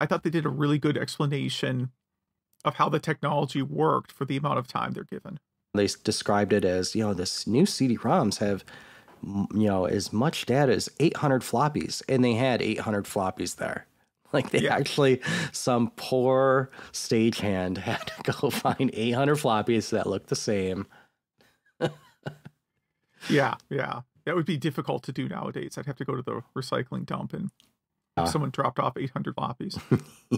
I thought they did a really good explanation of how the technology worked for the amount of time they're given. They described it as, you know, this new CD-ROMs have, you know, as much data as 800 floppies, and they had 800 floppies there. Like they yeah. actually, some poor stagehand had to go find 800 floppies that looked the same. yeah, yeah, that would be difficult to do nowadays. I'd have to go to the recycling dump and uh, someone dropped off 800 floppies.